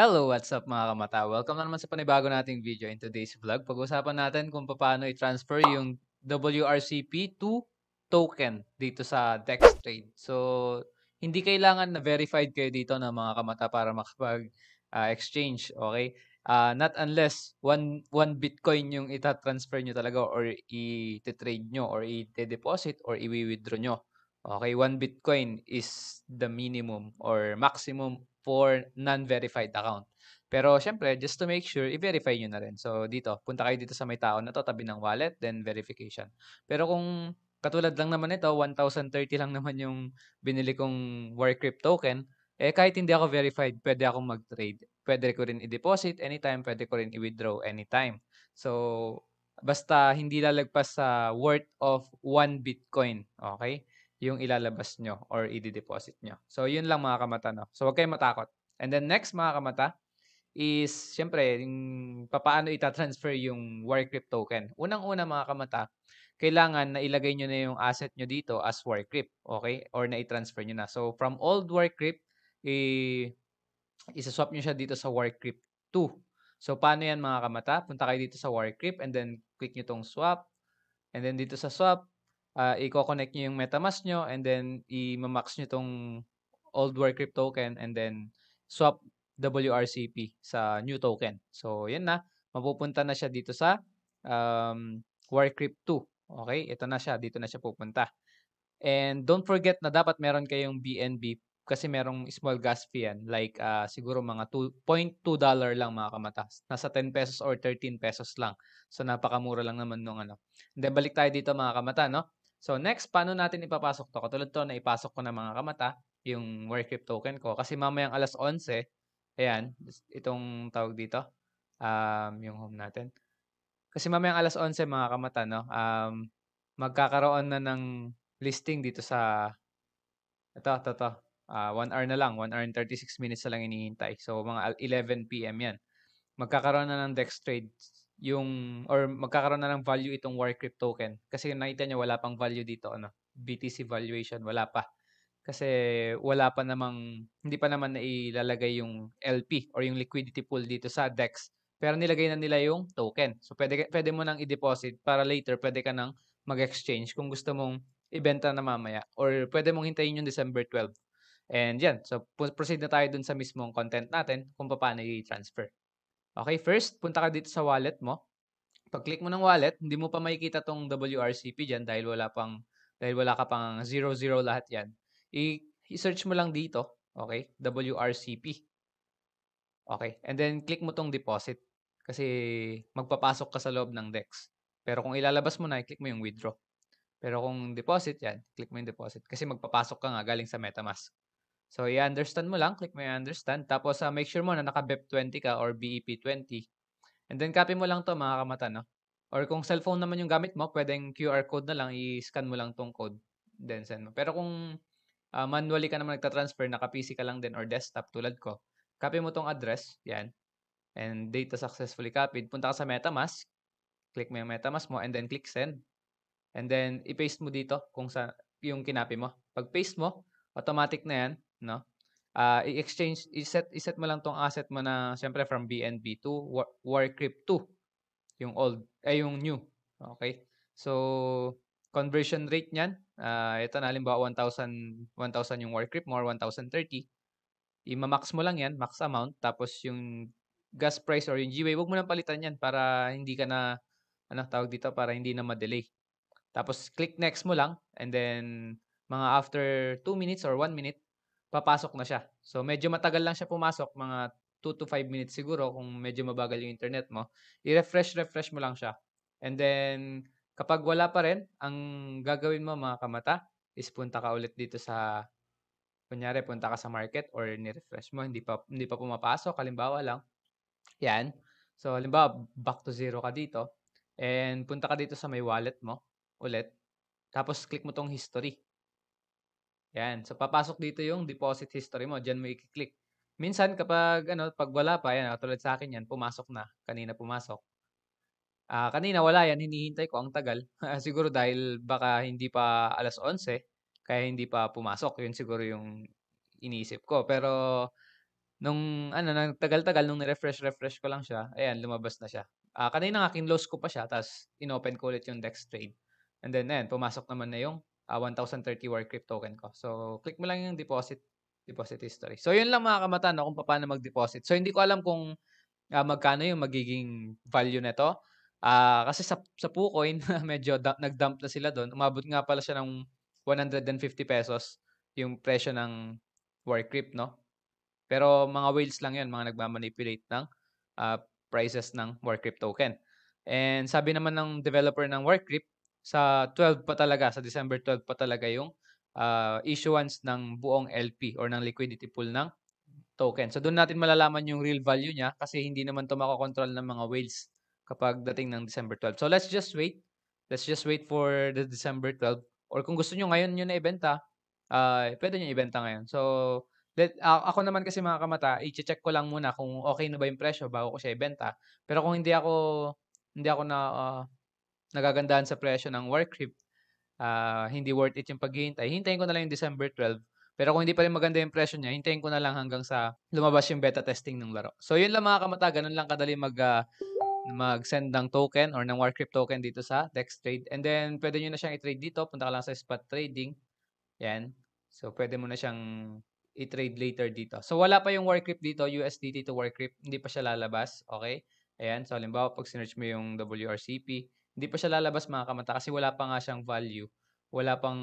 Hello, what's up mga kamata? Welcome na naman sa panibago nating video in today's vlog. Pag-usapan natin kung paano i-transfer yung WRCP2 token dito sa Dex Trade. So, hindi kailangan na verified kayo dito ng mga kamata para makapag-exchange, okay? Uh, not unless one, one Bitcoin yung ita-transfer nyo talaga or i-trade nyo or i-deposit or i-withdraw nyo. Okay, one Bitcoin is the minimum or maximum for non-verified account. Pero syempre, just to make sure, i-verify nyo na rin. So dito, punta kayo dito sa may tao na to, tabi ng wallet, then verification. Pero kung katulad lang naman ito, 1,030 lang naman yung binili kong Warcrypt token, eh kahit hindi ako verified, pwede akong mag-trade. Pwede ko rin i-deposit anytime, pwede ko rin i-withdraw anytime. So, basta hindi lalagpas sa worth of 1 Bitcoin. Okay? Yung ilalabas nyo or i-deposit nyo. So, yun lang mga kamata, no? So, huwag kayong matakot. And then next mga kamata is, syempre, yung paano ita-transfer yung Warcrypt token. Unang-una mga kamata, kailangan na ilagay nyo na yung asset nyo dito as Warcrypt, okay? Or na i-transfer nyo na. So, from old Warcrypt, i- isa-swap nyo siya dito sa Warcrypt 2. So, paano yan mga kamata? Punta kayo dito sa Warcrypt and then click nyo tong swap. And then dito sa swap, uh, i-connect nyo yung MetaMask nyo and then i-max nyo tong old Warcrypt token and then swap WRCP sa new token. So, yan na. Mapupunta na siya dito sa um, Warcrypt 2. Okay? Ito na siya. Dito na siya pupunta. And don't forget na dapat meron kayong BNB kasi merong small gas fee yan. Like, uh, siguro mga 2.2 dollar lang mga kamatas. Nasa 10 pesos or 13 pesos lang. So, napakamura lang naman nung ano. And then, balik tayo dito mga kamata, no? So next, paano natin ipapasok to? Katulad to na ipasok ko na mga kamata, yung Warcrypt token ko. Kasi mamayang alas 11, ayan, itong tawag dito, um, yung home natin. Kasi mamayang alas 11 mga kamata, no, um, magkakaroon na ng listing dito sa, ito, ito, ito, uh, 1 hour na lang, 1 hour and 36 minutes na lang inihintay. So mga 11 p.m. yan. Magkakaroon na ng Dex trades yung or magkakaroon na ng value itong Warcrypt token. Kasi nakita niyo wala pang value dito ano, BTC valuation wala pa. Kasi wala pa namang hindi pa naman nailalagay yung LP or yung liquidity pool dito sa DEX. Pero nilagay na nila yung token. So pwede pwede mo nang i-deposit para later pwede ka nang mag-exchange kung gusto mong ibenta na mamaya or pwede mong hintayin yung December 12. And yan, so proceed na tayo dun sa mismong content natin kung paano i-transfer. Okay, first, punta ka dito sa wallet mo. Pag-click mo ng wallet, hindi mo pa makikita tong WRCP diyan dahil wala pang dahil wala ka pang 00 lahat 'yan. I-search mo lang dito, okay? WRCP. Okay, and then click mo tong deposit kasi magpapasok ka sa loob ng DEX. Pero kung ilalabas mo na, i-click mo yung withdraw. Pero kung deposit, yan, click mo yung deposit kasi magpapasok ka nga galing sa MetaMask. So, i-understand mo lang. Click mo i-understand. Tapos, uh, make sure mo na naka-BEP20 ka or BEP20. And then, copy mo lang to mga kamata, no? Or kung cellphone naman yung gamit mo, pwedeng QR code na lang. I-scan mo lang tong code. Then, send mo. Pero kung uh, manually ka naman nagta-transfer, naka-PC ka lang din or desktop tulad ko, copy mo tong address. Yan. And data successfully copied. Punta ka sa MetaMask. Click mo yung MetaMask mo and then click send. And then, i-paste mo dito kung sa yung kinapi mo. Pag paste mo, automatic na yan no? Uh, i-exchange, i-set, i-set mo lang tong asset mo na, syempre, from BNB to War, Warcrypt 2. Yung old, eh, yung new. Okay? So, conversion rate niyan, uh, ito na, halimbawa, 1,000, 1,000 yung Warcrypt more 1,030. I-max mo lang yan, max amount. Tapos, yung gas price or yung GWay, wag mo nang palitan yan para hindi ka na, ano, tawag dito, para hindi na ma-delay. Tapos, click next mo lang. And then, mga after 2 minutes or 1 minute, papasok na siya. So medyo matagal lang siya pumasok, mga 2 to 5 minutes siguro kung medyo mabagal yung internet mo. I-refresh, refresh mo lang siya. And then, kapag wala pa rin, ang gagawin mo mga kamata, is punta ka ulit dito sa, kunyari, punta ka sa market or ni-refresh mo, hindi pa, hindi pa pumapasok, halimbawa lang. Yan. So, halimbawa, back to zero ka dito. And punta ka dito sa may wallet mo, ulit. Tapos, click mo tong history. Yan. So, papasok dito yung deposit history mo. Diyan mo i-click. Minsan, kapag, ano, pag wala pa, yan, tulad sa akin yan, pumasok na. Kanina pumasok. Ah, kanina wala yan, hinihintay ko ang tagal. siguro dahil baka hindi pa alas 11, kaya hindi pa pumasok. Yun siguro yung iniisip ko. Pero, Nung ano, nagtagal-tagal nung ni-refresh-refresh ko lang siya, ayan lumabas na siya. Ah, kanina nga kinlose ko pa siya ta's inopen ko ulit yung Dextrade. And then ayan, pumasok naman na yung, ah, 1,030 Warcrypt token ko. So, click mo lang yung deposit, deposit history. So, yun lang mga kamata 'no, kung papaano mag-deposit. So, hindi ko alam kung, ah, magkano yung magiging value nito. Ah, kasi sa sa PooCoin medyo da nag-dump na sila dun. Umabot nga pala siya ng ₱150 yung presyo ng Warcrypt 'no. Pero mga whales lang yun, mga nagma-manipulate ng, ah, prices ng Warcrypt token. And sabi naman ng developer ng Warcrypt, sa 12 pa talaga, sa December 12 pa talaga yung, ah, issuance ng buong LP or ng liquidity pool ng token. So, dun natin malalaman yung real value niya kasi hindi naman 'to makokontrol ng mga whales kapag dating ng December 12. So, let's just wait. Let's just wait for the December 12 or kung gusto niyo ngayon niyo na ibenta, ah, puwede niyong ibenta ngayon. So, let ako naman kasi mga kamata, iche-check ko lang muna kung okey na ba yung presyo bago ko siya ibenta. Pero kung hindi ako hindi ako na ah, nagagandahan sa presyo ng Warcrypt, ah, hindi worth it yung paghihintay, hintayin ko na lang yung December 12. Pero kung hindi pa rin maganda yung presyo niya, hintayin ko na lang hanggang sa lumabas yung beta testing ng laro. So, yun lang mga kamata, ganun lang kadali mag, ah, mag-send ng token or ng Warcrypt token dito sa Dextrade. And then puwede niyo na siyang i-trade dito, punta ka lang sa spot trading, 'yan. So, puwede mo na siyang i-trade later dito. So, wala pa yung Warcrypt dito, USDT to Warcrypt, hindi pa siya lalabas, okey? Ayan, so halimbawa 'pag sinearch mo yung WRCP, hindi pa siya lalabas mga kamata kasi wala pa nga siyang value. Wala pang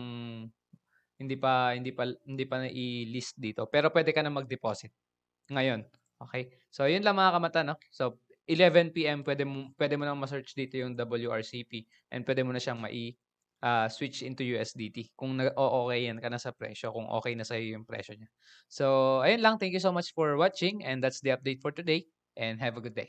hindi pa hindi pa hindi pa nai-list dito. Pero puwede ka na mag-deposit ngayon, okey? So, yun lang mga kamata 'no. So, 11 PM puwede mo puwede mo ng ma-search dito yung WRCP and puwede mo na siyang mai ah, switch into USDT kung nag-o-okeyan ka na sa presyo, kung okey na sa'yo yung presyo niya. So, ayun lang. Thank you so much for watching and that's the update for today and have a good day.